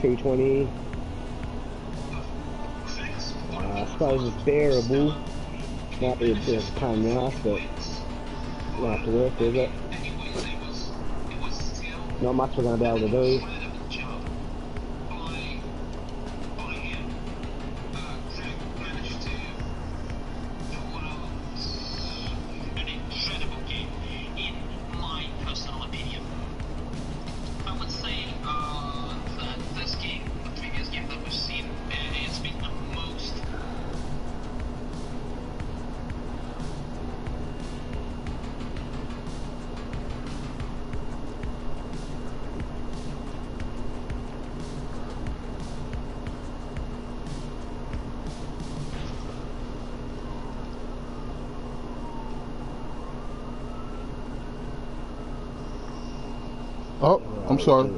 220. Uh, I suppose it's bearable. Might be a bit of a pain but not to work with it. Not much we're going to be able to do. I'm sorry.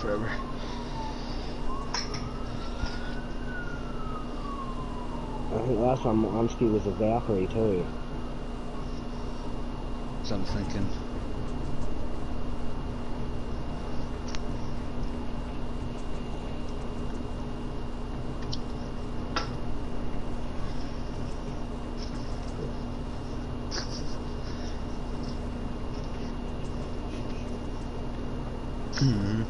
Forever. I think last time Onsky was a Valkyrie too. So I'm thinking. Hmm.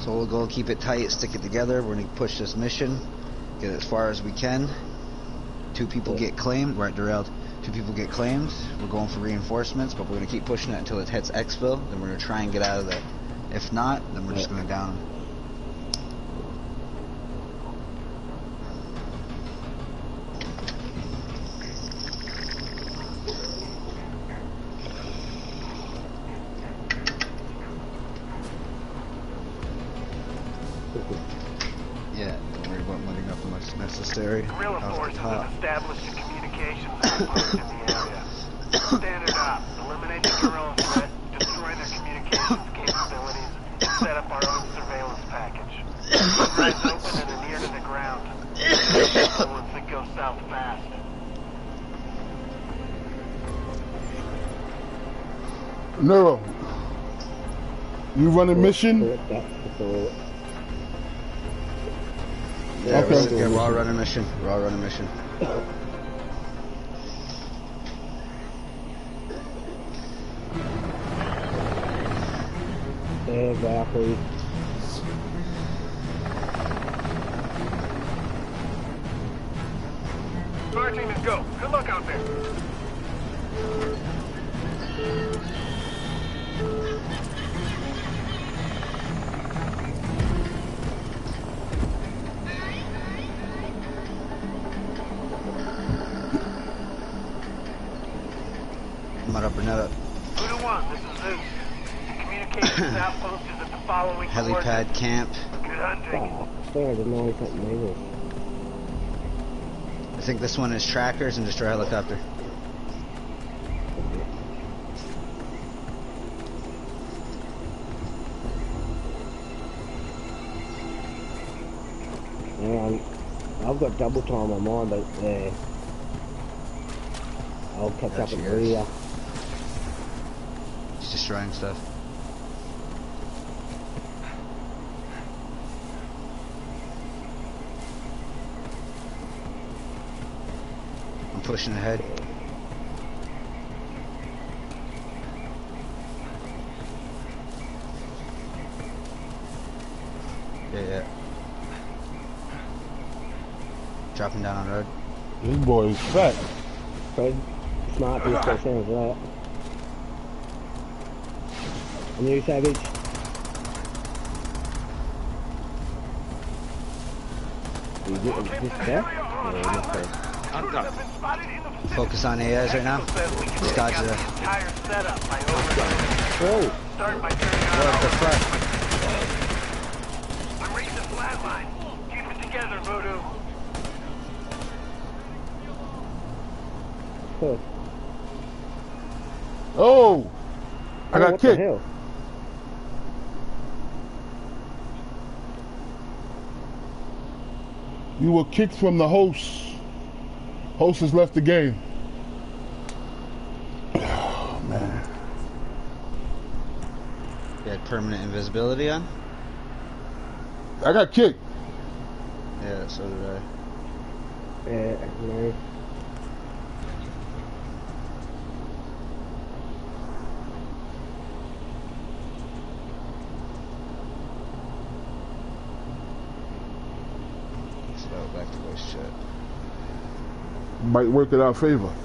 So we'll keep it tight, stick it together. We're gonna push this mission, get as far as we can. Two people get claimed. Right, derailed. Two people get claimed. We're going for reinforcements, but we're gonna keep pushing it until it hits exfil. Then we're gonna try and get out of there. If not, then we're just gonna down. You running mission? Correct, that's the thought. Yeah, Okay. we're, yeah, we're all running mission. We're all running mission. Yeah, I think this one is trackers and destroy helicopter. And I've got double time on mine, but uh, I'll catch up Gotcha, at yes. the rear. Destroying stuff. I'm pushing ahead. Yeah, yeah. Dropping down on road. This boy is fat. Fred, smart piece by sounds of that. And you, Savage? You get is this there? Yeah, not there. Intruders have been spotted in the vicinity. Focus on AS right now. Exo says This guy's a- the entire setup. Whoa! Start by turning on up the all front. I'm raising flatline. Keep it together, Voodoo. Huh. Oh! I Oh, got what kicked. You were kicked from the host. Host has left the game. Oh, man. You had permanent invisibility on? I got kicked. Yeah, so did I. Yeah, no. So back to voice chat. Might work in our favor.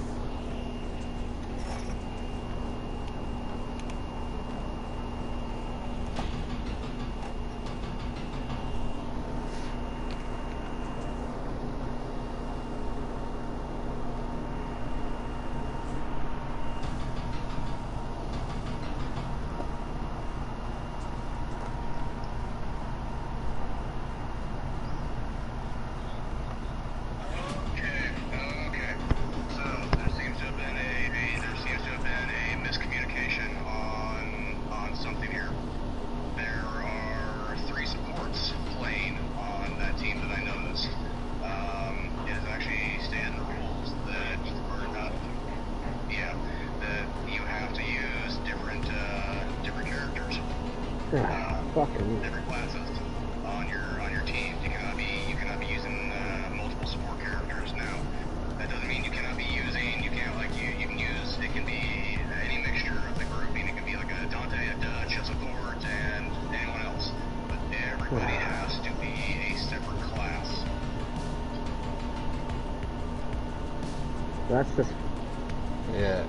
That's just. Yeah.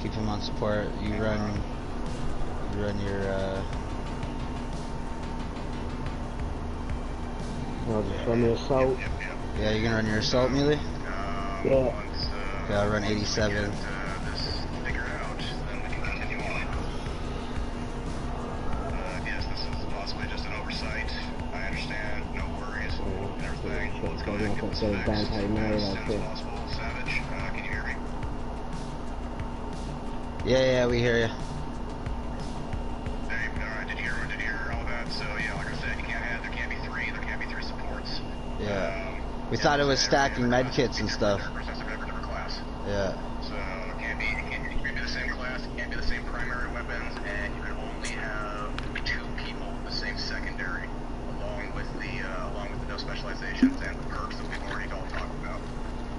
Keep him on support. You run. You run your. uh... I'll just run the assault. Yep, yep. Yeah, you're gonna run your assault melee? Um, Yeah. Once, uh, Yeah, I'll run 87. Get, uh, this figured out, then we can continue on. Uh, yes, this is possibly just Yeah, yeah, we hear you. Hey, alright, did you hear, did you hear all that? So, yeah, like I said, you can't have, there can't be three, there can't be three supports. Yeah. Um, We thought it was stacking medkits and stuff. That's a different, different class. Yeah. So it can't be it can't, it can't be the same class, it can't be the same primary weapons, and you can only have two people the same secondary, along with the uh, along with the no specializations and the perks that we've already all talked about.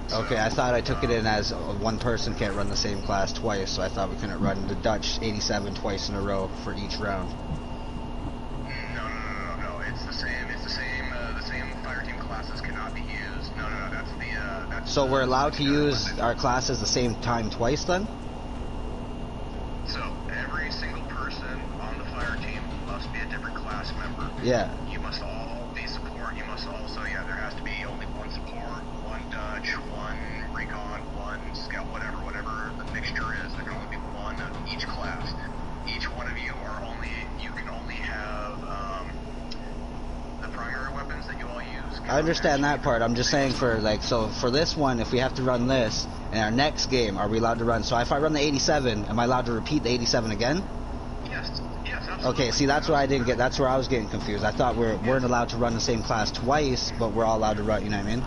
So, Okay, I thought I took it in as one person can't run the same class twice, so I thought we couldn't run the Dutch 87 twice in a row for each round. No, no, no, no, no, no. It's the same. It's the same. Uh, the same fire team classes cannot be used. No, no, no. That's the. Uh, that's So the- we're allowed to use weapon. our classes the same time twice then? So every single person on the fire team must be a different class member. Yeah. You must all be support. You must also, yeah, there has to be only one support, one Dutch, one recon, one scout, whatever, whatever the mixture is. There can only be one of each class. Each one of you are only, you can only have um, the primary weapons that you all use. I understand that part. I'm just saying for like so for this one, if we have to run this in our next game, are we allowed to run? So if I run the 87, am I allowed to repeat the 87 again? Yes, yes, absolutely. Okay, see that's where I didn't get. That's where I was getting confused. I thought we we're, yes. weren't allowed to run the same class twice, but we're all allowed to run. You know what I mean?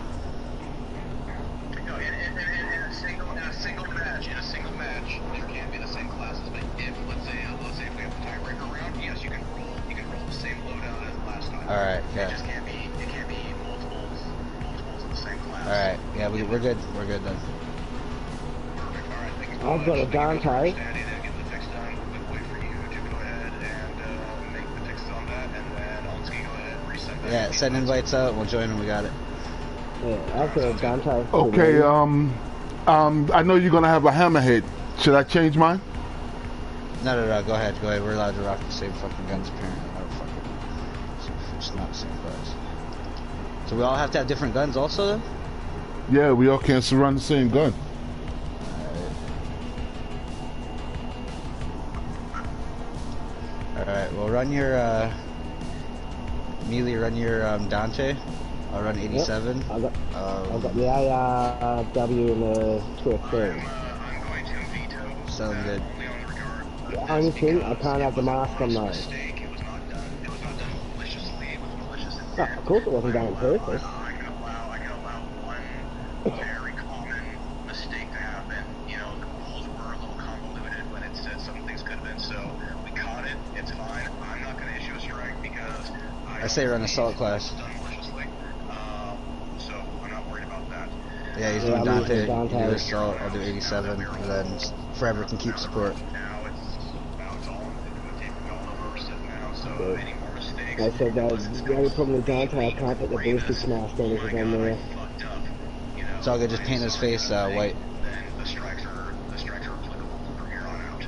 Reset that. Yeah, send invites out. We'll join when we got it. Yeah, I've got a Dante. Okay, um, um, I know you're gonna have a hammerhead. Should I change mine? No, no, no. Go ahead. Go ahead. We're allowed to rock the same fucking guns apparently. Oh, fuck it. So It's not the same class. So we all have to have different guns also then? Yeah, we all can't run the same gun. Run your uh Mealy run your um, Dante. I'll run 87. I've got, I've Um, got the ARW and the I'm, thing. uh, I'm going to Sound good. the only thing, I can't have the mask on though. a those. mistake. It was not done. It was not done maliciously. It was malicious No, intent. of course it wasn't done on purpose. I can allow I say run assault class. Done maliciously. Um, so I'm not worried about that. Yeah, he's Yeah, doing I'm Dante. Dante. Do assault, I'll do 87, and then Forever can keep support. Now it's now it's all in the tape. We all know where we're sitting now. So Yeah. any more mistakes? I said that the only problem with Dante, I can't put the ballistic mask on if it's on there. fucked up. You It's all good, just paint his face uh, white. then the strikes are the strikes are applicable from here on out.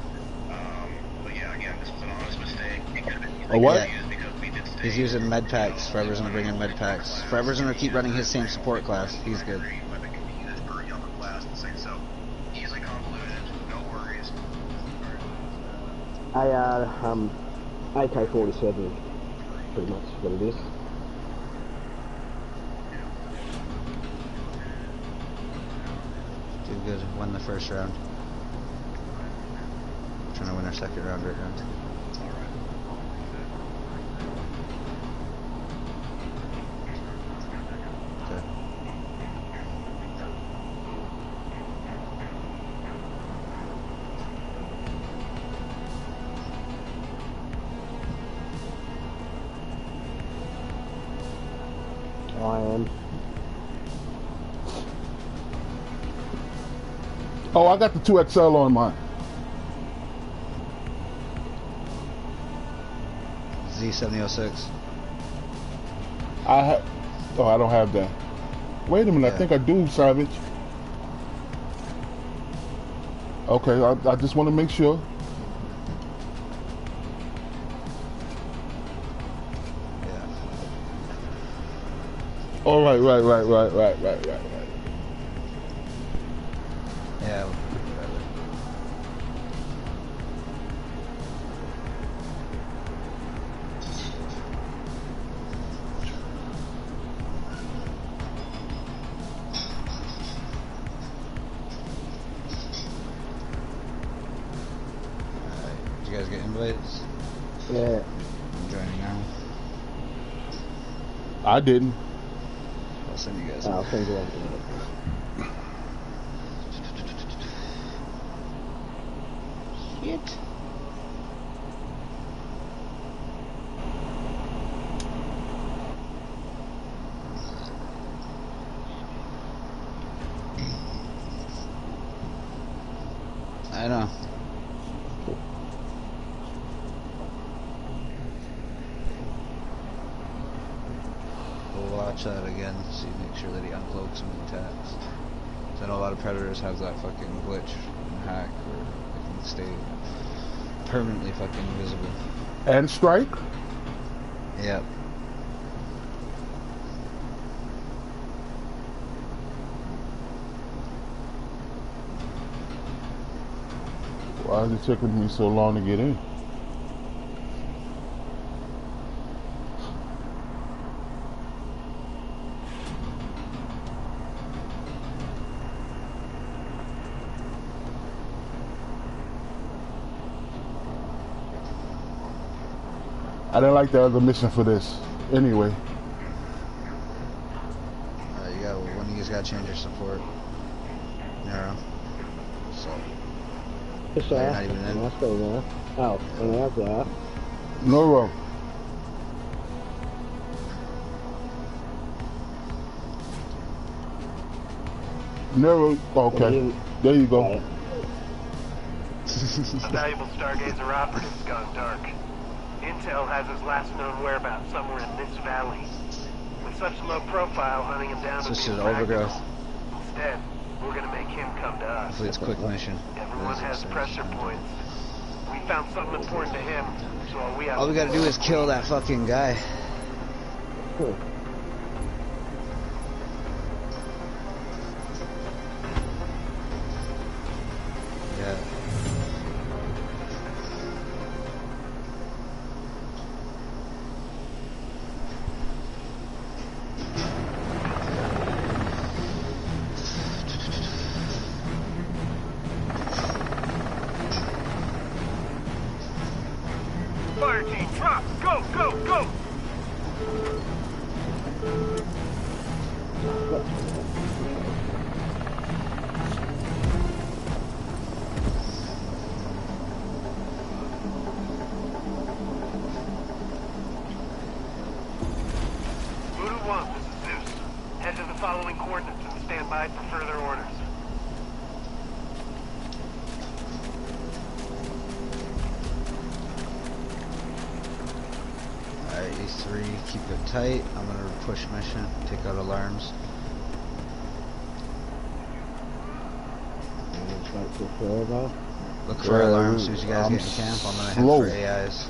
Um, but yeah, again, this was an honest mistake. It could have been A what? easily used because we did stay He's using med packs. Forever's gonna bring in med packs. Forever's gonna keep running his same support class. He's good. Weapon can be used for younger class and say so. Easily convoluted, no worries. I, uh, um, AK-47 pretty much what it is. Do good. Won the first round. Trying to win our second round right now. Oh, I got the 2XL on mine. Z7006. I ha- Oh, I don't have that. Wait a minute, I think I do, Savage. Okay, I, I just want to make sure. Yeah. All right, right, right, right, right, right, right, I didn't. I'll send you guys. I'll send you one. Shit. I know. We'll watch that again, see, make sure that he uncloaks and attacks. 'Cause I know a lot of predators have that fucking glitch and hack where they can stay permanently fucking invisible. And strike? Yep. Why is it taking me so long to get in? I didn't like the other mission for this. Anyway, Uh, you got one of you guys got to change your support. Narrow. So Just you're not even in? That's still. Oh, and that's that. no wrong. Narrow. Okay, there you go. A valuable Stargazer operative's gone dark. Intel has his last known whereabouts somewhere in this valley. With such low profile, hunting him down So would be an impractical. overgrowth. Instead, we're gonna make him come to us. hopefully it's a quick mission. Everyone has pressure points. We found something important to him, so all we have All we gotta do is kill that fucking guy. Cool. You guys I'm get in camp. I'm gonna head slow. for AIs.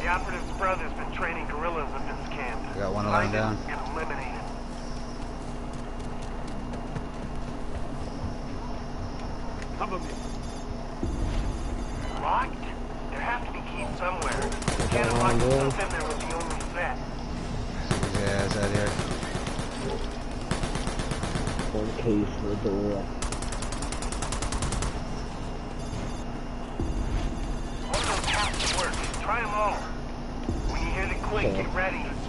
The operative's brother's been training guerrillas in this camp. I got one lying Find him down. and eliminate him. Locked? There has to be keys somewhere. Can't have locked yourself in there with the only set. These AIs out here. One case for the door.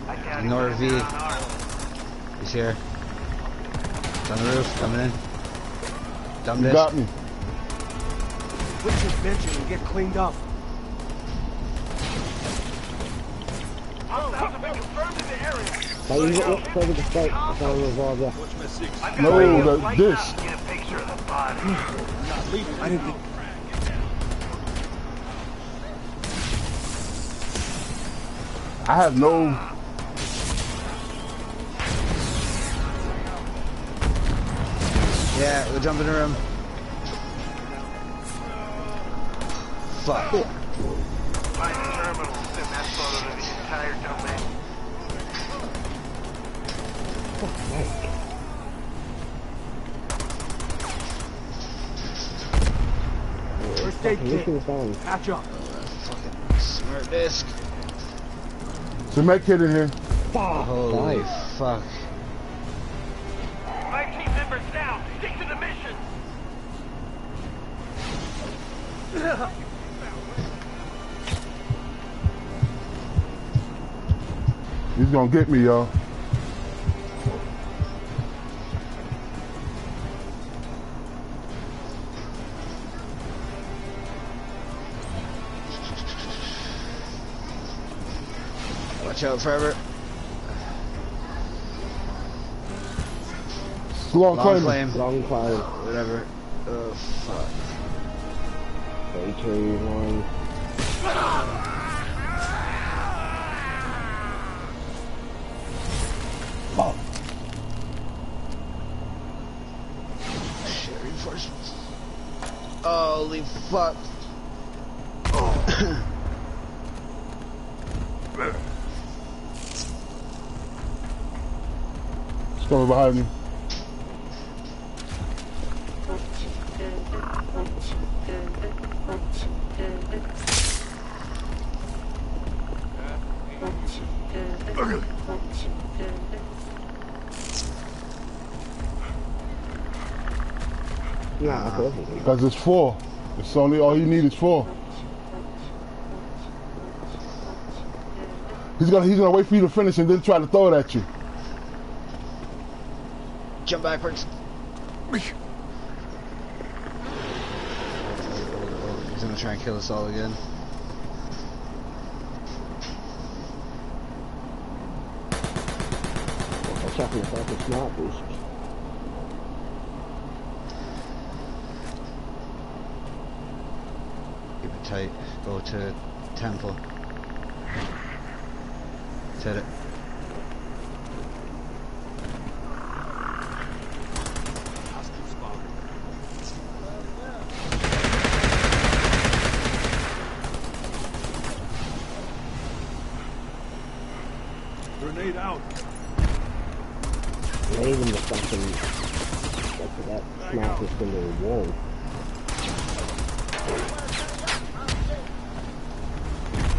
I doubt Ignore he's V. gonna get on ours. He's here. It's on the roof, coming in. Dumb You this. got me. Witch's mentioned and get cleaned up. Hostiles have been confirmed in the area. Hey, you got look further to state. I a revolver. I've No, radio this. out to Get a picture of the body. I didn't think. I have no. Yeah, we'll jump in the room. Fuck. Find the terminal and send that photo to the entire domain. First aid Fucking kit. mission's done. Patch up. Fucking smart disc. There's a med kit in here. Fuck. Holy nice. fuck. Five team members down. Stick to the mission. He's gonna get me, y'all. Out, Forever. Long, Long claim. flame. Long climb. Whatever. Oh, fuck. Three, two, one. Shit, reinforcements. Holy fuck. Coming behind me. Nah, Because it's four. It's only all you need is four. He's gonna he's gonna wait for you to finish and then try to throw it at you. Jump backwards. He's gonna try and kill us all again. I'm checking if I smart boost. Keep it tight. Go to temple. Hit it. Grenade out. Laying the fucking. That's that smart boost into the wall.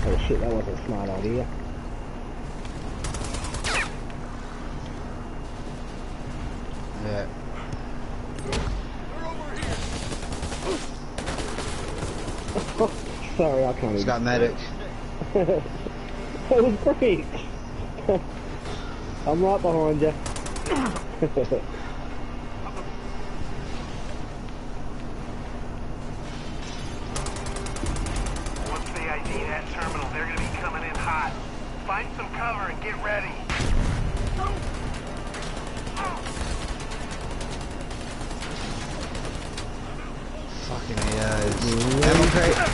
Oh shit, that wasn't a smart idea. Yeah. Sorry, He's even. got medic. that was great. I'm right behind you. Once they ID that terminal, they're gonna be coming in hot. Find some cover and get ready. Fucking AIs. Ammo crate.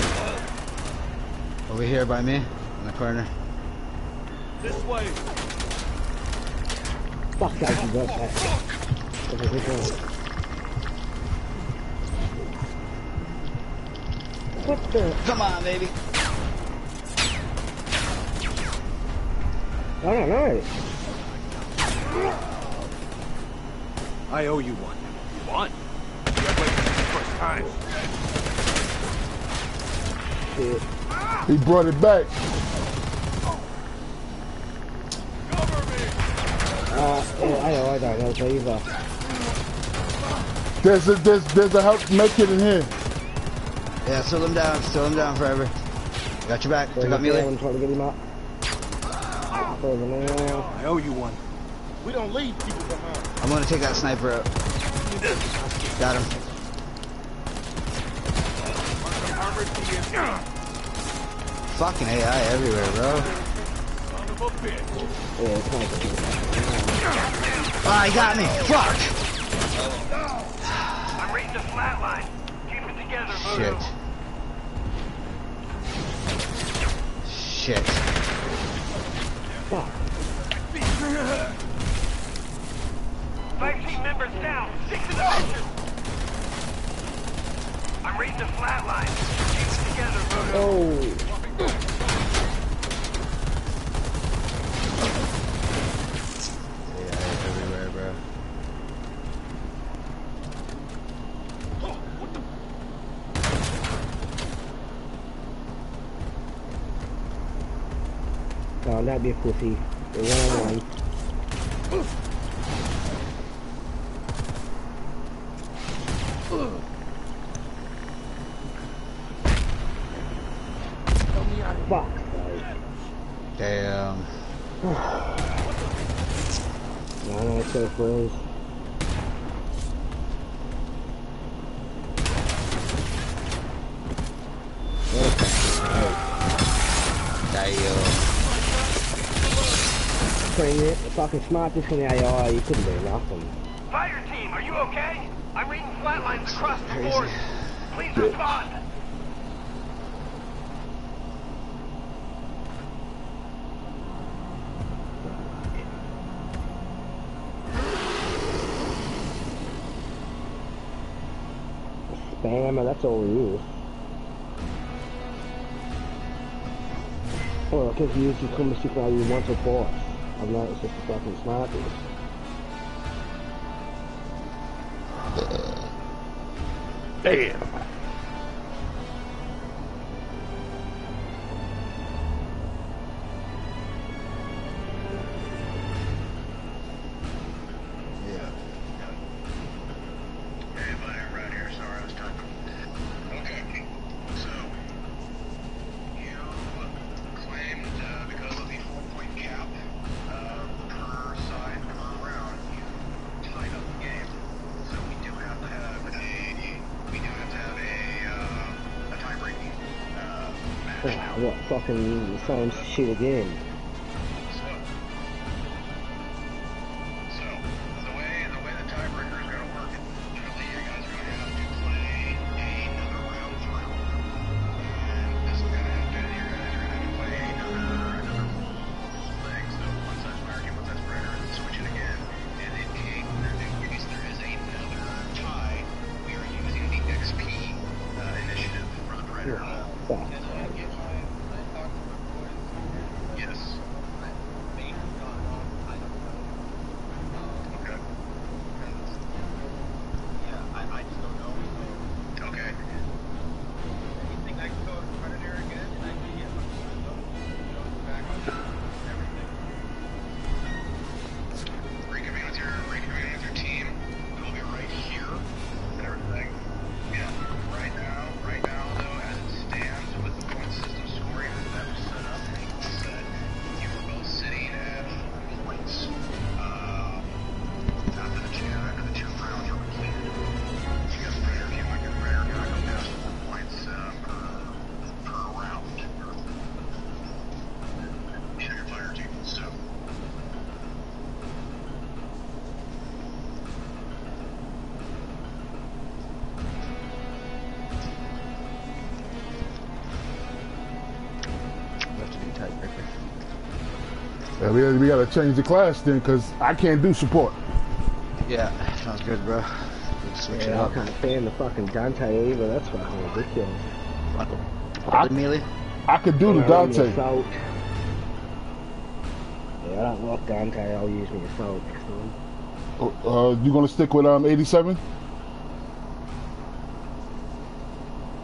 Over here by me, in the corner. This way. Fuck that, you got that. Okay, quick one. What the? Come on, baby. I don't. I owe you one. One? You're waiting for the first time. Shit. He brought it back. Uh, yeah, I know, I don't know either. There's a there's there's a help make it in here. Yeah, slow him down, slow him down forever. Got your back. Took out I'm melee. trying to get him up. Further now. I owe you one. We don't leave people behind. I'm gonna take that sniper out. Got him. Armored TNT. Fucking AI everywhere, bro. Son of a bitch. Yeah, it's kind of Ah, he got me. Fuck. I'm reading the flat line. Keep it together, Voodoo. Shit. Shit. Fuck. Five team members down. Stick to the mission. I'm reading the flat line. Keep it together, Voodoo. Oh. AI everywhere, bro. Oh, that'd be a pussy. One. Fuck. Damn. No, no, it's so froze. Damn. Bring it. Fucking smart this the AI. You couldn't do nothing. Fire team, are you okay? I'm reading flat lines across the board. Please respond. Spammer, that's all he is. Well, because he uses come to stick you once or twice. I've noticed it's the fucking smarties. Damn. What fucking same shit again. Yeah, we, we gotta change the class then, cause I can't do support. Yeah, sounds good, bro. We'll switch it Yeah, I up. can't stand the fucking Dante either. That's fucking ridiculous. What, Mealy? I could do the When I run Dante. Assault. Yeah, I don't like Dante. I'll use me assault next time. Uh, you gonna stick with um 87?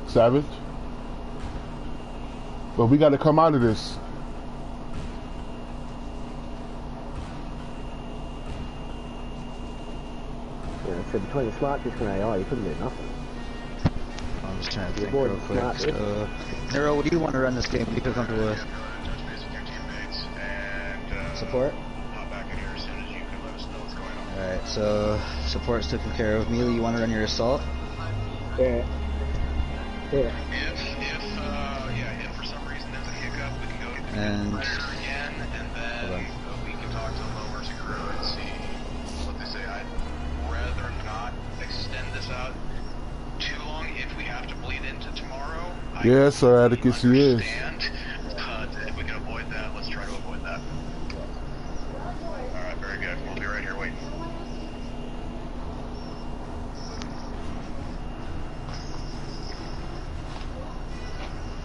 Savage. But we gotta come out of this. Yeah, so between smart disc and AI, you couldn't do nothing. I'm just trying to Your think real quick. smart. So, Nero, what do you want to run this game? What do you feel comfortable with? Touch base with your teammates and Support? hop back in here as soon as you can let us know what's going on. Alright, so support's taken care of. Mealy, you want to run your assault? Yeah. Yeah. If, if, uh, yeah, if for some reason there's a hiccup, we can go to the And- Predator and Yes, sir, Atticus, he is. understand, if we can avoid that, let's try to avoid that. Alright, very good. We'll be right here waiting.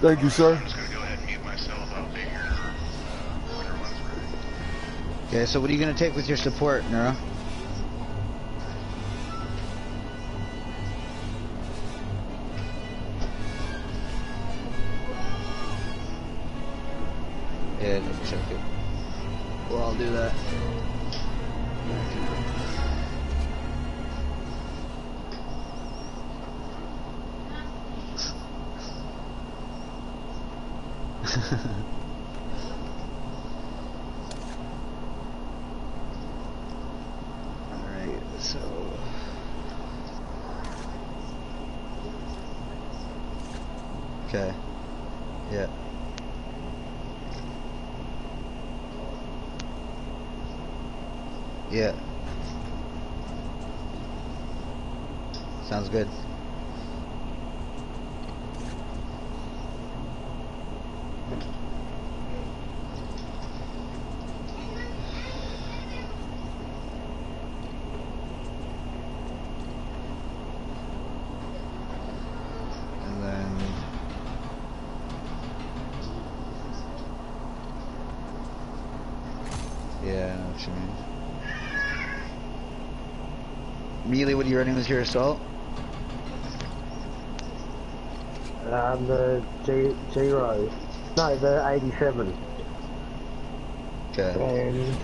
Thank you, sir. I'm just gonna go ahead and mute myself. I'll be here uh, when everyone's ready. Okay, so what are you going to take with your support, Nero? Yeah, I know what you mean. Mealy, what are you running with your assault? Um, the G zero. No, the eighty-seven. Okay. And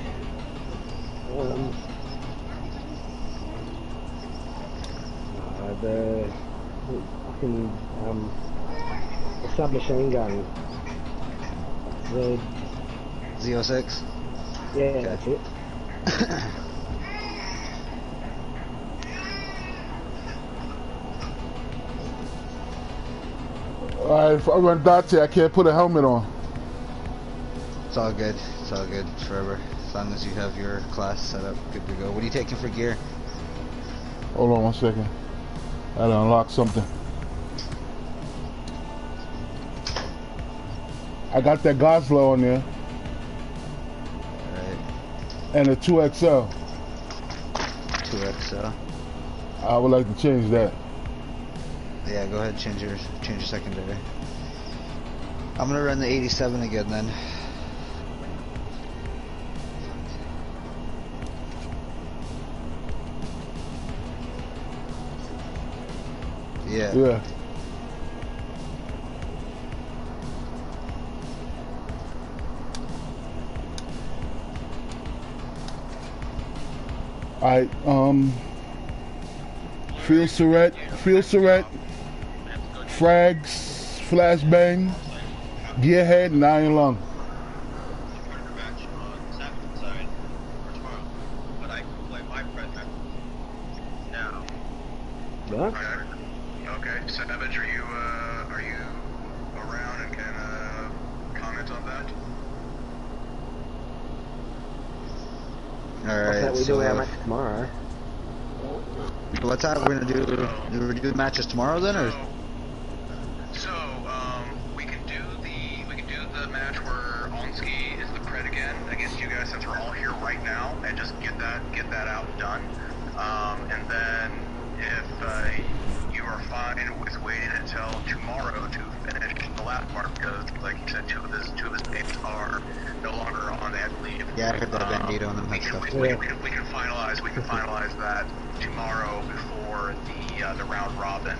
um, uh, the fucking um, the submachine gun. The Z06? yeah, that's it. Alright, if I run Dante, I can't put a helmet on. It's all good. It's all good forever. As long as you have your class set up, good to go. What are you taking for gear? Hold on one second. I had to unlock something. I got that Goslow on there Alright. and a 2XL. 2XL. I would like to change that. Yeah, go ahead, change your change your secondary. I'm gonna run the 87 again then. Yeah. Yeah. Alright, um Field Surret, Field Surret, Frags, Flashbang, Gearhead, and Iron Lung. match on Saturday, sorry, for tomorrow. But I can play my present now. Okay, Savage, are you uh, are you around and can uh, comment on that? What's Alright, that we do our match tomorrow? what time we're gonna do? Do we do matches tomorrow then, or So, so um, we can do the we can do the match where Onski is the pred again against you guys and just get that get that out done. Um, and then if uh, you are fine with waiting until tomorrow to finish the last part, because like you said, two of his two of his mates are no longer on the head leave. Yeah, I heard that Um, Bandito we can, stuff. we, we, Yeah. can, we can finalize we can finalize that tomorrow before the uh, the round robin.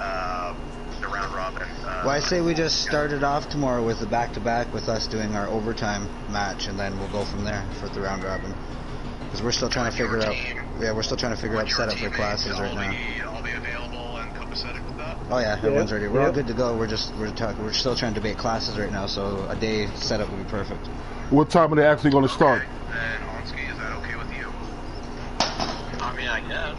Uh, the round robin. Uh, Well, I say we just start it off tomorrow with the back-to-back with us doing our overtime match, and then we'll go from there for the round robin. Because we're still trying to Your figure out. Yeah, we're still trying to figure out setup for classes right now. Be, all be available and copacetic with that. Oh yeah, everyone's ready. We're all good to go. We're just we're talking. We're still trying to debate classes right now, so a day setup would be perfect. What time are they actually going to start? Okay, then Onski, is that okay with you? I mean, I guess.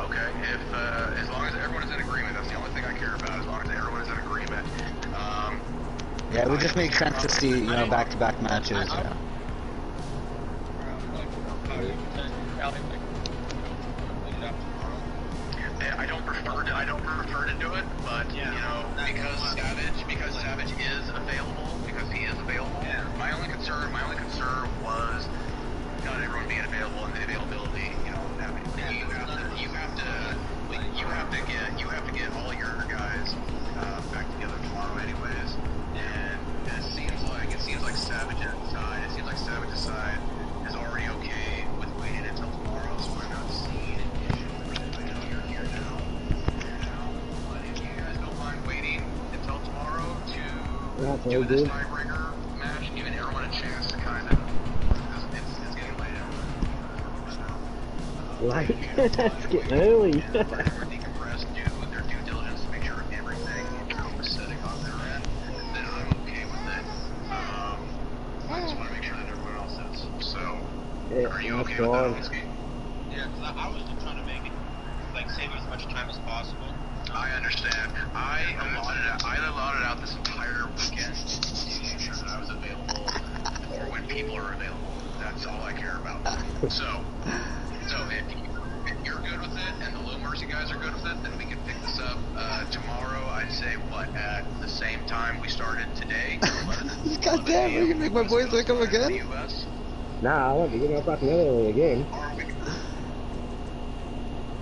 Okay, if uh, as long as everyone is in agreement, that's the only thing I care about. As long as everyone is in agreement. Um, Yeah, it would just make sense to see you know back-to-back matches. You That's do all good. tiebreaker match, giving everyone a chance to kind of, it's, it's, it's getting late out. Like, it's getting early. Everyone decompress, do their due diligence to make sure everything is setting on their end, then I'm okay with it. Um, I just want to make sure that everyone else is. So, Yeah, are you that's okay with that, fine. Olski? Yeah, 'cause I, I was just trying to make it, like, save as much time as possible. I understand. I allotted out, I allotted out this entire weekend to make sure that I was available for when people are available. That's all I care about. So, so if, if you're good with it and the Low Mercy guys are good with it, then we can pick this up uh, tomorrow. I'd say what at the same time we started today. 11, God damn, we're gonna make my boys wake up in again. the US. Nah, I want to get up back another again.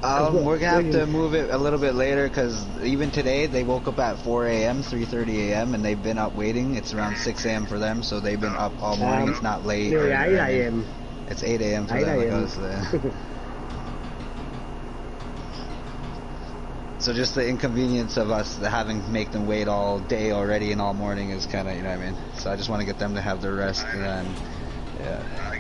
Um, we're gonna have to move it a little bit later because even today they woke up at 4 a.m., 3:30 a.m. and they've been up waiting. It's around 6 a.m. for them, so they've been up all morning. Um, it's not late. Nearly 8 a.m. It's 8 a.m. for 8 them. It goes there. So just the inconvenience of us having to make them wait all day already and all morning is kind of you know what I mean. So I just want to get them to have their rest and then yeah.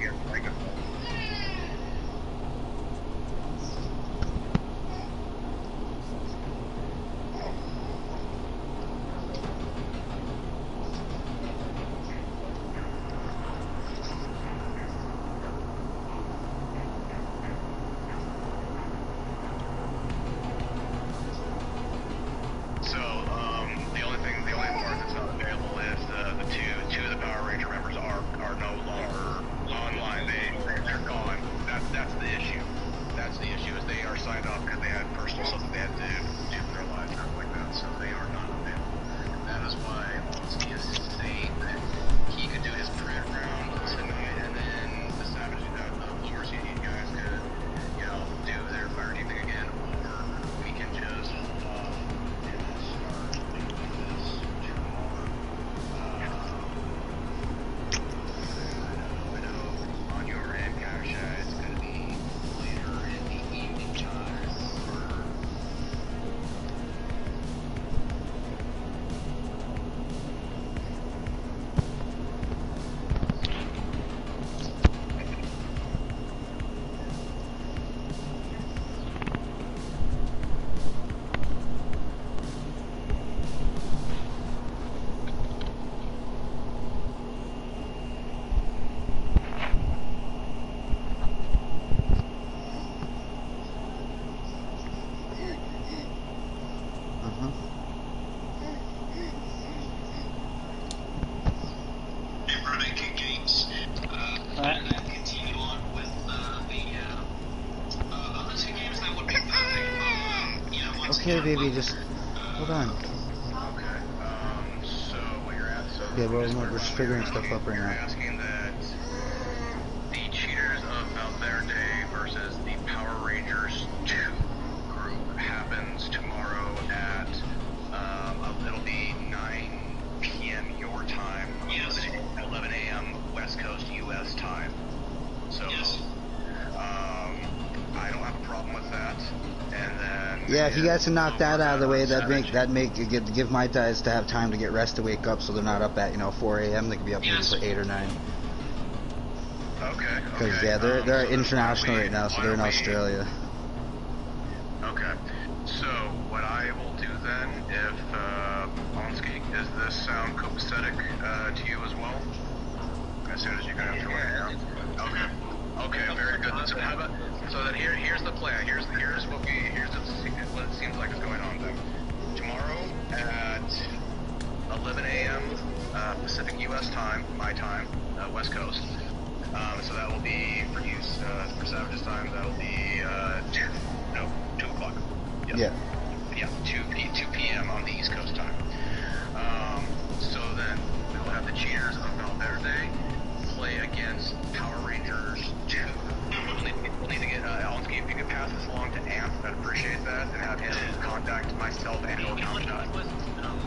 Baby, just hold on. Okay. Um, so at? So Yeah, we're- we're figuring stuff up right now. If you guys can knock that out of the way, that'd make that'd make give, give my guys to have time to get rest to wake up, so they're not up at you know 4 a.m. They could be up maybe for eight or nine. Okay. Because okay. yeah, they're um, they're international right now, so they're in Australia. Okay. So what I will do then, if uh, does this sound copacetic uh, to you as well? As soon as you get into it. Yeah. Okay. Okay. Very good. How about? So then here, here's the plan. Here's here's what we here's the, seems like is going on then. Tomorrow at 11 a.m. Uh, Pacific U.S. time, my time, uh, West Coast. Um, so that will be for you, uh, for Savage's time. That'll be uh, two, no, two o'clock. Yes. Yeah. Yeah, 2 p 2 p.m. on the East Coast time. Um, so then we will have the Cheaters of Valverde play against Power Rangers 2. We'll need, we'll need to get uh, Alonsky, if you could pass this along to Amp, I'd appreciate that, and have him contact myself and or Comshot.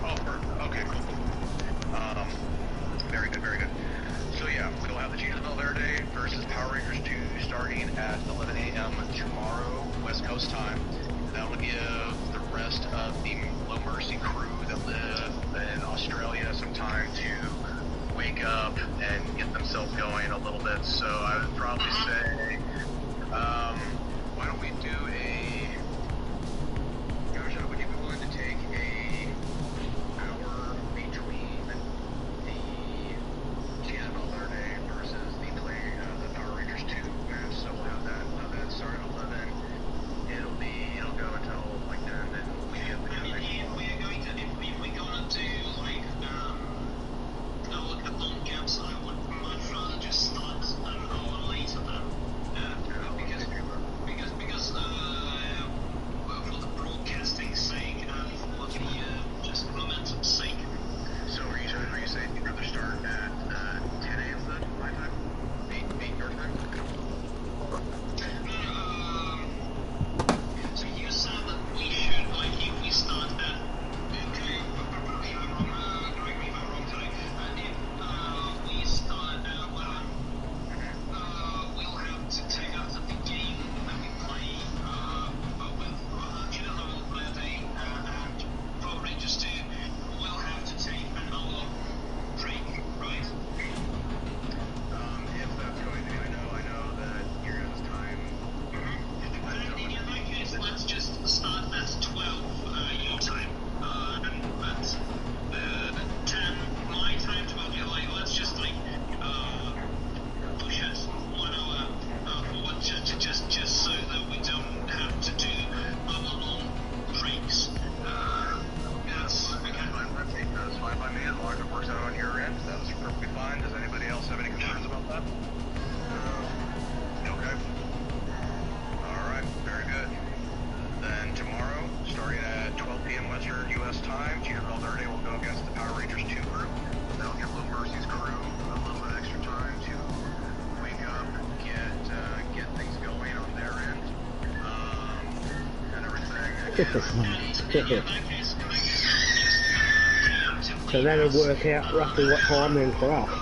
Oh, perfect. Okay, cool, cool, cool. Um, very good, very good. So yeah, we'll have the Cheaters of Valverde versus Power Rangers 2 starting at 11 a.m. tomorrow, West Coast time. That will give the rest of the Low Mercy crew that live in Australia some time to wake up and get themselves going a little bit. So I would probably say, um, uh, preemptively So that'll work out roughly what time then for us.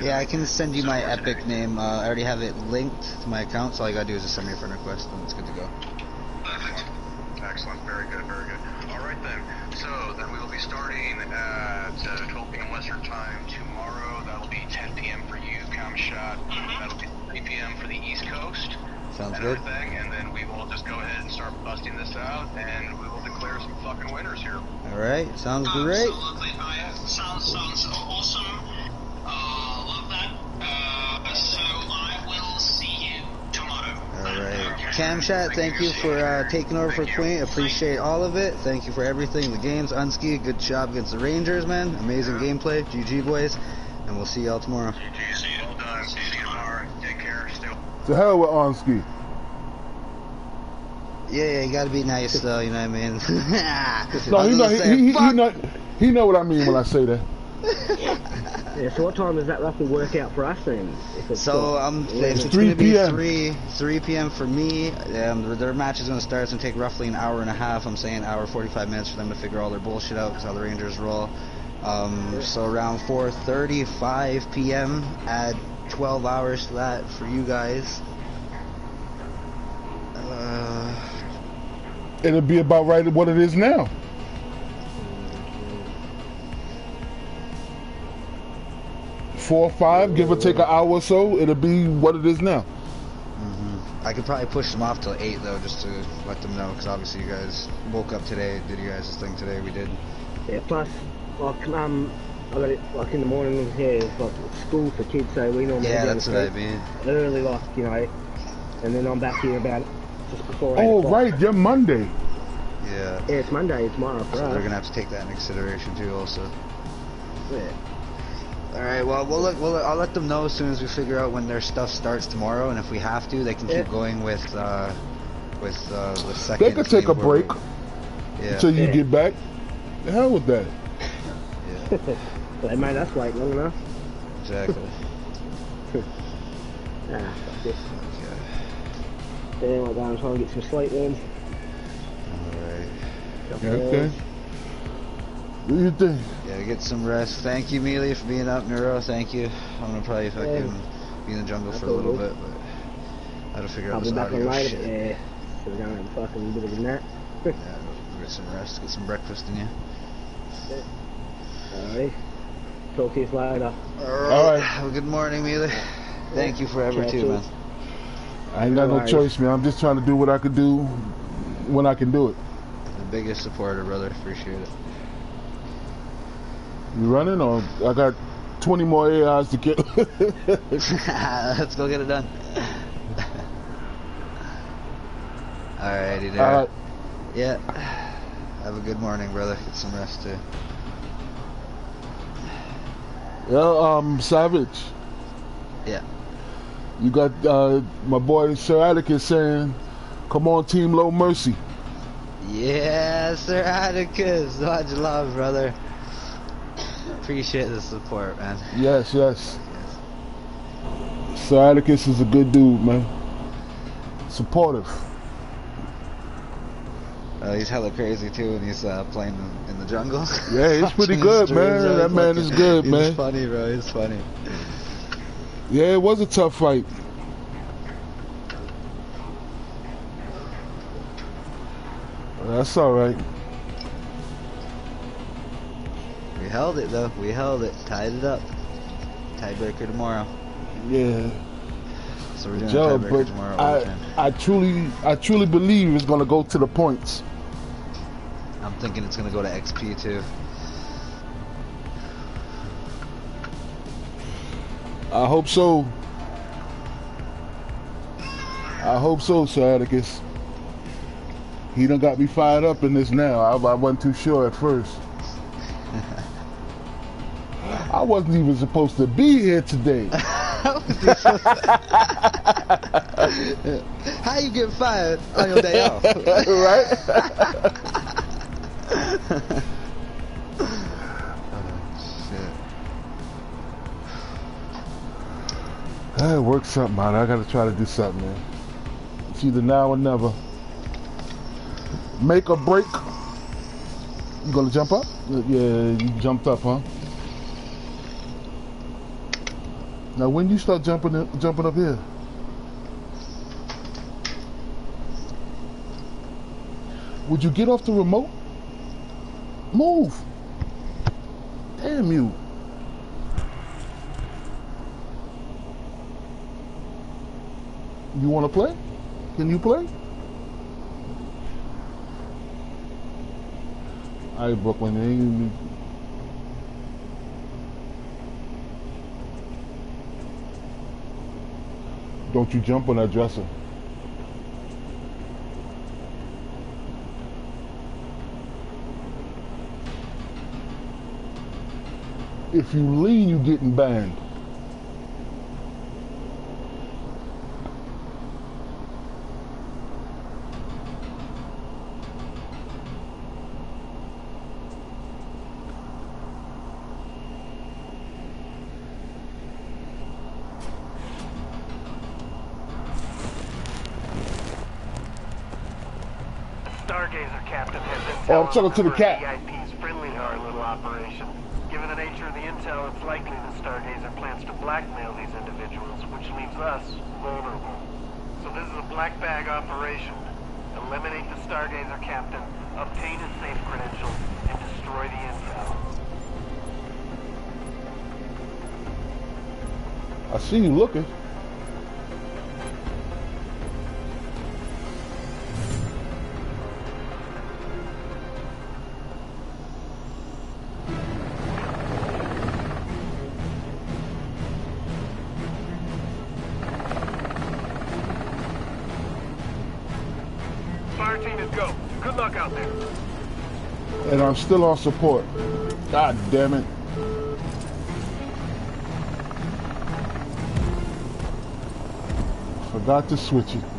Yeah, I can send you my Epic today. name. Uh, I already have it linked to my account, so all you gotta do is just send me a friend request, and it's good to go. Excellent. Excellent. Very good, very good. All right then. So then we will be starting at uh, 12 p.m. Western time tomorrow. That'll be 10 p.m. for you, Comshot. That'll be 3 p.m. for the East Coast. Sounds and good. everything, and then we will just go ahead and start busting this out, and we will declare some fucking winners here. All right, sounds great. Absolutely. I, sounds, sounds awesome. Comshot, thank you for uh, taking over for Queen. Appreciate all of it. Thank you for everything. The games, Unski, good job against the Rangers, man. Amazing gameplay. GG boys, and we'll see y'all tomorrow. GG's, well done. See you tomorrow. Take care. Stay To hell with Onski. Yeah, yeah, you gotta be nice though. You know what I mean? No, I was he gonna. He, he, he fuck. not. He know what I mean when I say that. Yeah, so what time does that roughly work out for us then? If it's So what, um, 11? it's 3 gonna be p.m.. three three p.m. for me. Um, their match is gonna start. It's gonna take roughly an hour and a half. I'm saying hour 45 minutes for them to figure all their bullshit out because how the Rangers roll. Um, so around 4:30, 5 p.m. Add 12 hours to that for you guys. Uh, It'll be about right what it is now. Four or five, give or take an hour or so, it'll be what it is now. I could probably push them off till eight though, just to let them know because obviously you guys woke up today, did you guys' thing today? We did. Yeah, plus, like, um, I got it, like, in the morning here, it's like school for kids, so we normally Yeah, go to that's what I sleep mean. early, like, you know, and then I'm back here about just before 8 Oh, right, you're Monday. Yeah. Yeah, it's Monday tomorrow for So us. they're gonna have to take that into consideration too, also. Yeah. All right. Well, we'll look. We'll, I'll let them know as soon as we figure out when their stuff starts tomorrow, and if we have to, they can keep Yeah. going with uh, with uh, the second. They could take a team we- break Yeah. until you Yeah. get back. The hell with that. yeah. They made us wait long enough. Exactly. Ah, fuck this. Okay. Yeah, like, I'm trying to get some sleep then. All right. Couple Yeah, okay. Hours. What do you think? Yeah. Get some rest. Thank you, Mealy, for being up, Neuro. Thank you. I'm gonna probably fucking be in the jungle That's for a little good. bit, but I gotta figure I'll out be this back on audio later, shit. but yeah. So we're going to have a fucking bit of a nap. Yeah. Get some rest. Get some breakfast in you. Alright. Talk to you later. All right. Have a good morning, Mealy. Thank you forever Ciao, too, ciao. man. I ain't got no choice, man. I'm just trying to do what I could do when I can do it. The biggest supporter, brother. Appreciate it. You running or I got 20 more AIs to get. Let's go get it done. Alrighty there. All right. Yeah. Have a good morning, brother. Get some rest too. Yeah, um, Savage. Yeah. You got uh, my boy Sir Atticus saying, "Come on, Team Low Mercy." Yeah, Sir Atticus. Much love, brother. Appreciate the support, man. Yes, yes. Sir Atticus is a good dude, man. Supportive. Uh, he's hella crazy too, and he's uh, playing in, the jungle. Yeah, he's pretty good, man. That man is good, he's man. funny, bro. He's funny. Yeah, it was a tough fight. That's all right. We held it though. We held it. Tied it up. Tiebreaker tomorrow. Yeah, So we're doing Joe, a tiebreaker tomorrow. I, weekend. I truly, I truly believe it's gonna go to the points. I'm thinking it's gonna go to XP too. I hope so. I hope so, Sir Atticus. He done got me fired up in this now. I, I wasn't too sure at first. I wasn't even supposed to be here today. How you get fired on your day off? right? I work something out. I gotta try to do something, man. It's either now or never. Make or break. You gonna jump up? Yeah, you jumped up, huh? Now, when you start jumping, jumping up here? Would you get off the remote? Move. Damn you. You want to play? Can you play? All right, Brooklyn. Don't you jump on that dresser. If you lean, you're getting banned. Stargazer captain has intel Oh, I'm talking to the cat. VIPs friendly to our little operation. Given the nature of the intel, it's likely the Stargazer plans to blackmail these individuals, which leaves us vulnerable. So this is a black bag operation. Eliminate the Stargazer captain, obtain his safe credentials, and destroy the intel. I see you looking. I'm still on support. God damn it. Forgot to switch it.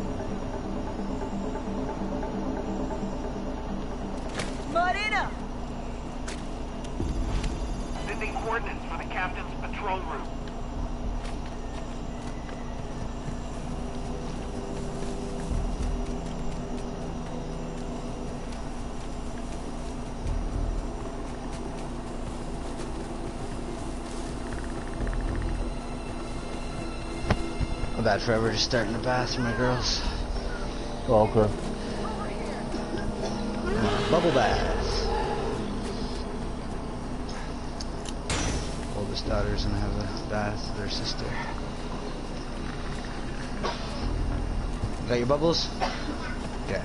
Bad forever just starting the bath for my girls. Oh, okay. Bubble bath. Oldest daughter's gonna have a bath with her sister. Got your bubbles? Okay.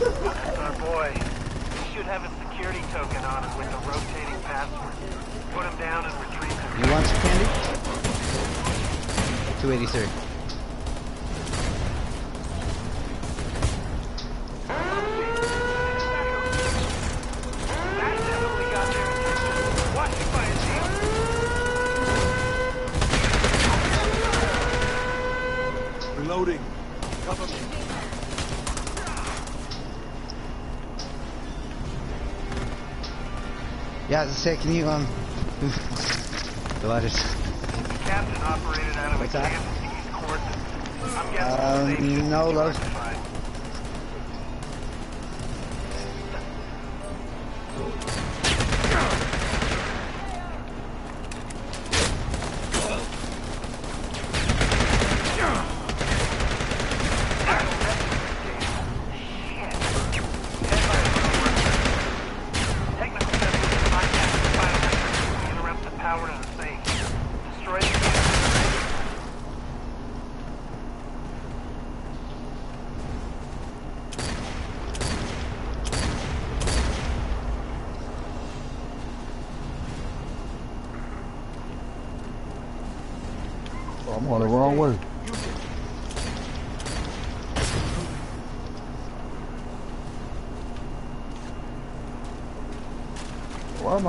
That's our boy. He should have a security token on him with a rotating password. Put him down and retrieve him. You want some candy? 283. Yeah, say, can you, um... Delighted. Captain operated out of What's a? Kansas coordinates. I'm guessing Um, no, is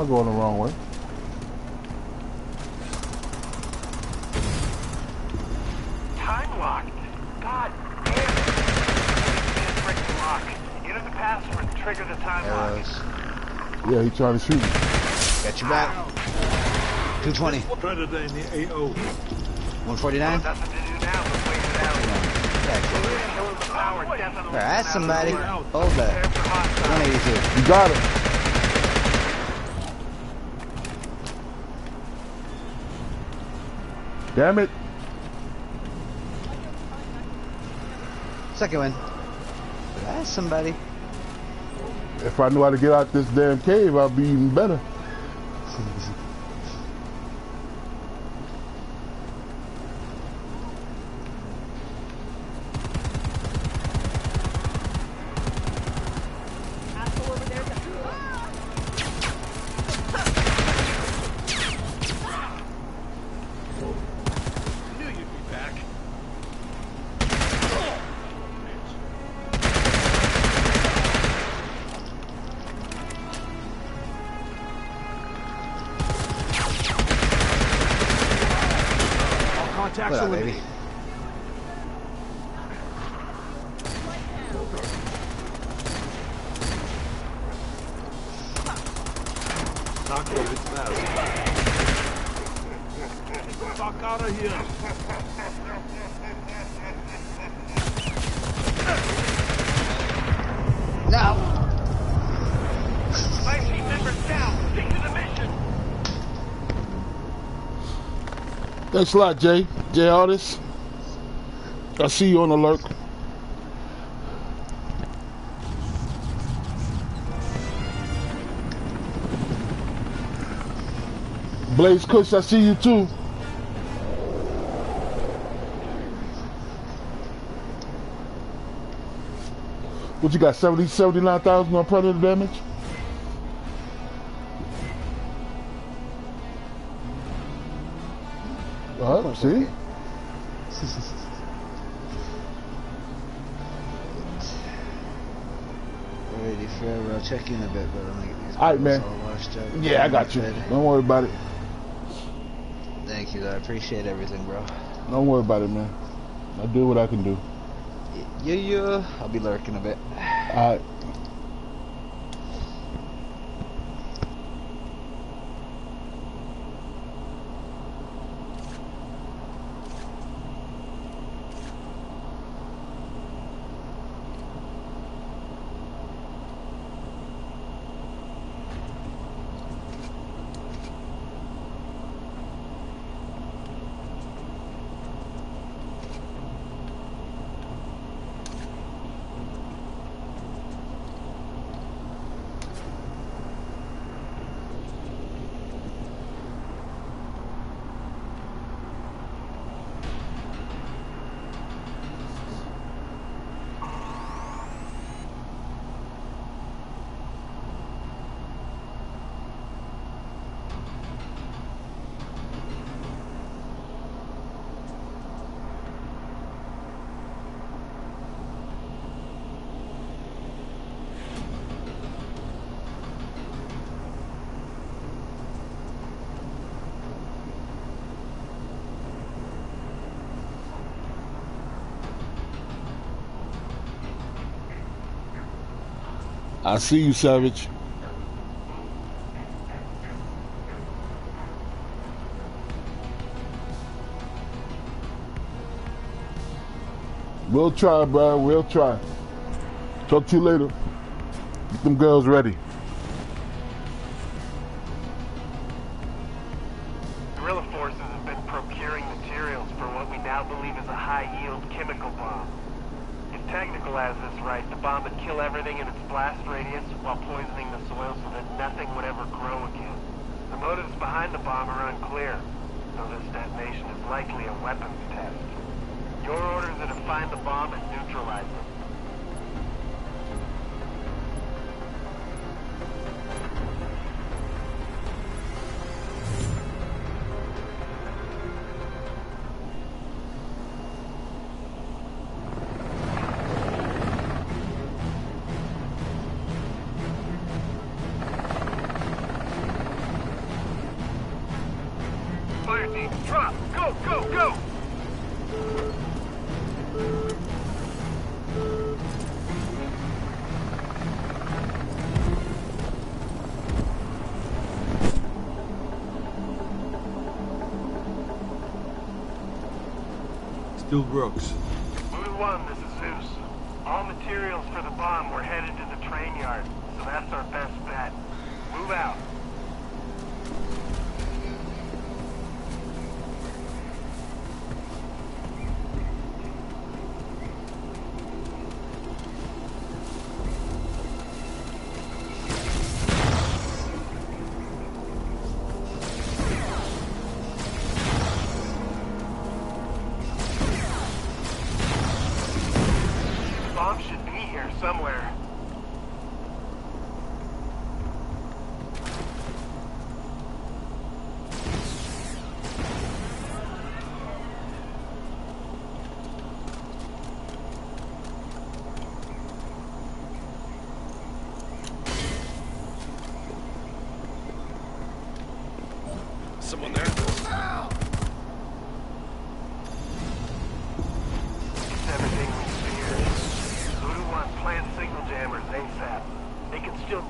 Why am I going the wrong way? Time locked. God damn it. Freaking lock. Enter the password and trigger the time lock. Yeah, he trying to shoot me. Got your back. 220. Predator in the AO. 149? Nothing to do now but wait it out. Killing the power definitely. Alright, that's somebody. Hold that. 182. You got it. Damn it. Second one. That's somebody. If I knew how to get out this damn cave, I'd be even better. Thanks a lot, Jay. Jay Artist. I see you on the lurk. Blaze Kush, I see you too. What you got, 70, 79,000 on predator damage? Uh, see? Alrighty, forever. I'll check in a bit, but I'm gonna get these Alright, man. all washed out. Yeah, I got you. Fed. Don't worry about it. Thank you, though. I appreciate everything, bro. Don't worry about it, man. I'll do what I can do. Yeah, yeah. I'll be lurking a bit. All right. I see you, Savage. We'll try, bro. We'll try. Talk to you later. Get them girls ready. Guerrilla forces have been procuring materials for what we now believe is a high-yield chemical bomb. Technical has this right, the bomb would kill everything in its blast radius while poisoning the soil so that nothing would ever grow again. The motives behind the bomb are unclear, though this detonation is likely a weapons test. Your orders are to find the bomb and neutralize them. Still Brooks.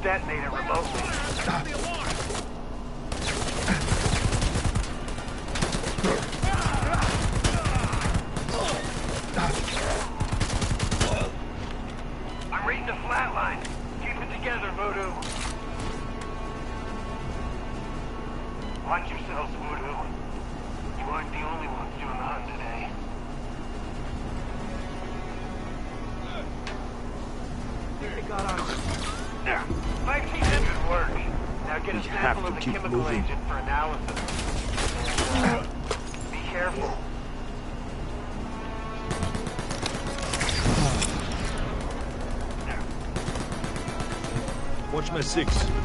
Signal jammers Sigma 6.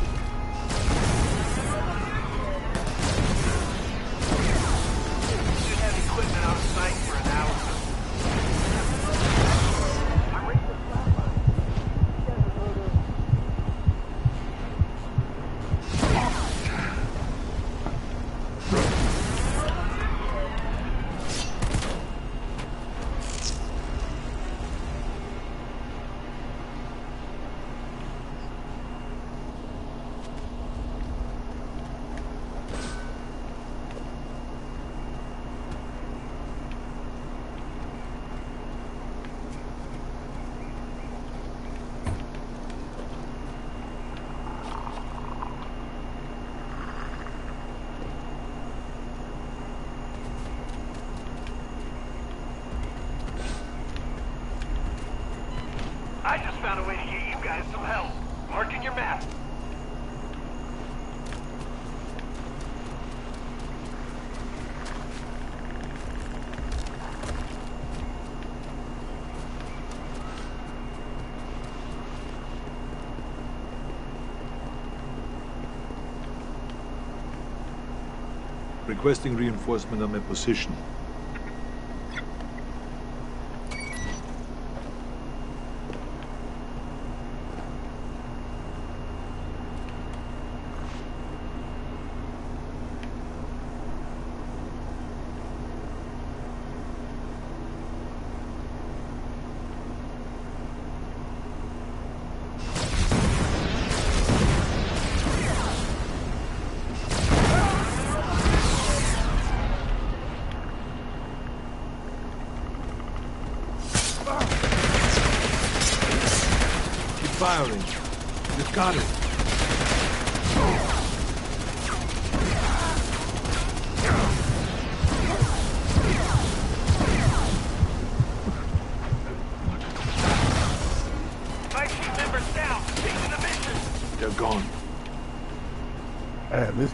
requesting reinforcement on my position.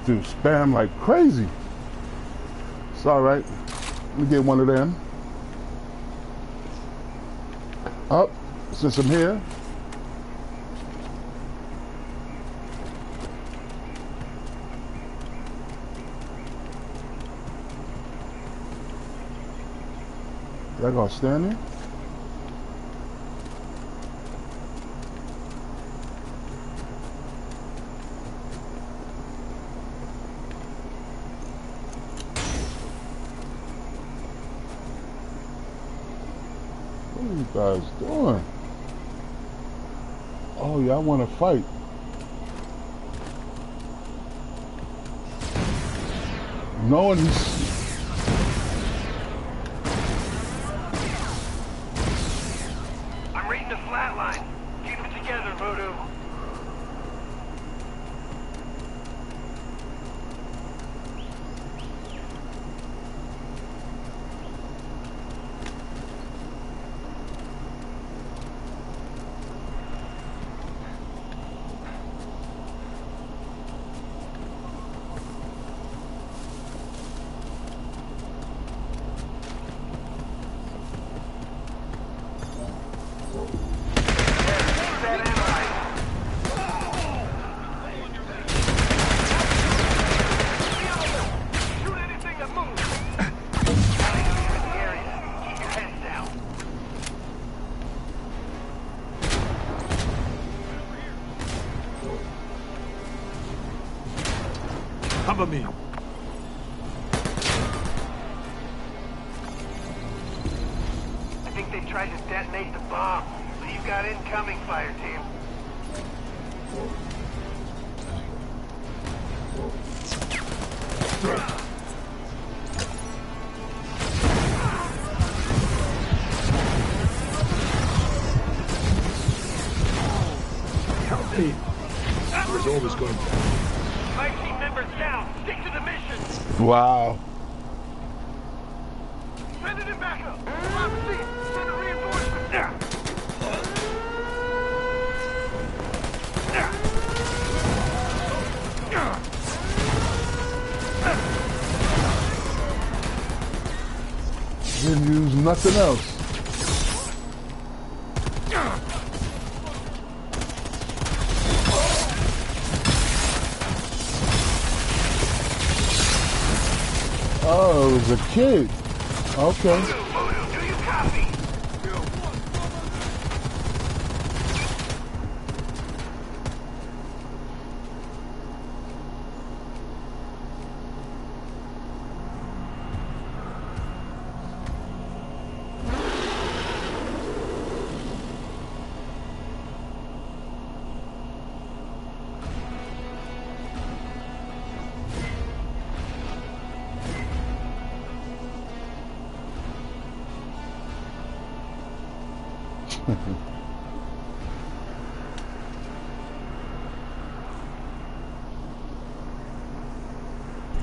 to spam like crazy. It's all right. Let me get one of them. Up, oh, since I'm here. Y'all gonna stand there? guys doing? Oh, y'all want to fight? No one's Wow. Sending in backup. Rob C. Send a reinforcement. Yeah. Didn't use nothing else. Oh, it was a kid. Okay.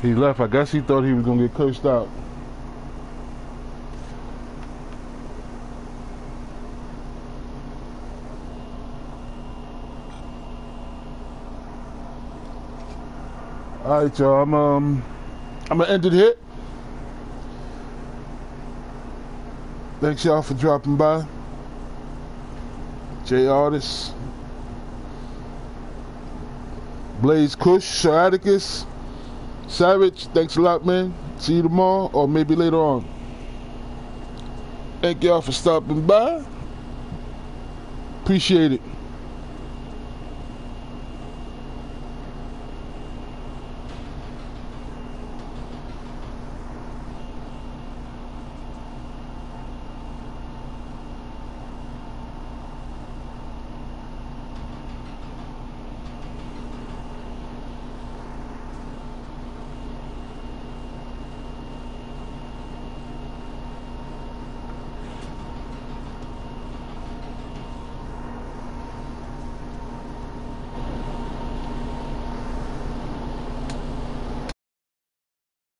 He left. I guess he thought he was gonna get cursed out. All right, y'all. I'm um, I'm gonna end it here. Thanks y'all for dropping by. J Artist, Blaze Kush, Sciaticus. Savage, thanks a lot, man. See you tomorrow or maybe later on. Thank y'all for stopping by. Appreciate it.